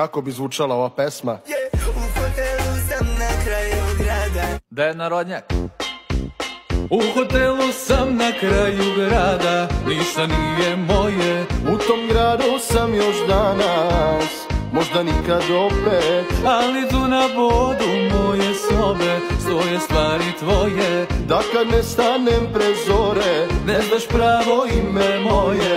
kako bi zvučala ova pesma. U hotelu sam na kraju Da je narodnjak. U hotelu sam na kraju grada, ništa nije moje. U tom gradu sam još danas, možda nikad opet. Ali tu na bodu moje sobe, svoje stvari tvoje. Da kad ne stanem prezore, ne znaš pravo ime moje.